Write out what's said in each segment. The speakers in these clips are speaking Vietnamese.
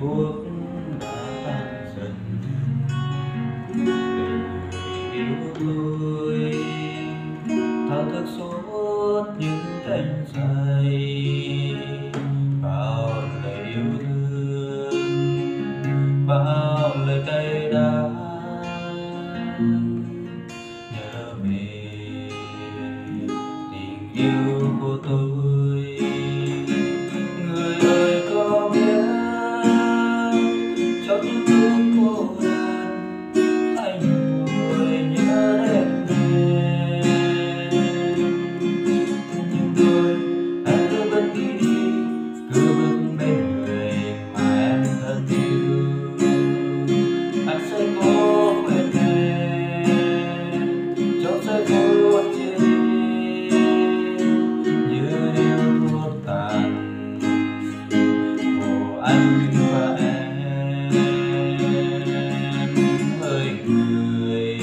như đã tan dần. Người yêu tôi thao thức suốt những cánh dài, bao lời yêu thương, bao lời cay đắng. Nhớ về tình yêu của tôi và em hơi người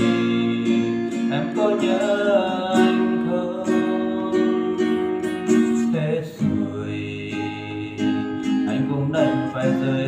em có nhớ anh không thế rồi anh cũng đành phải rời